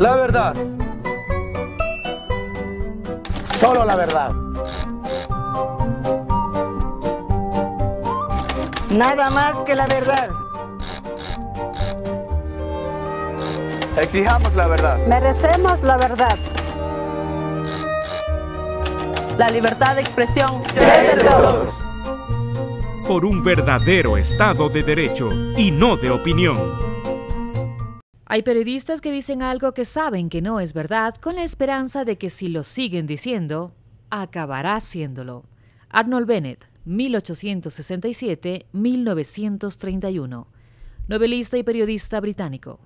La verdad. Solo la verdad. Nada más que la verdad. Exijamos la verdad. Merecemos la verdad. La libertad de expresión. Por un verdadero Estado de Derecho y no de opinión. Hay periodistas que dicen algo que saben que no es verdad con la esperanza de que si lo siguen diciendo, acabará siéndolo. Arnold Bennett, 1867-1931, novelista y periodista británico.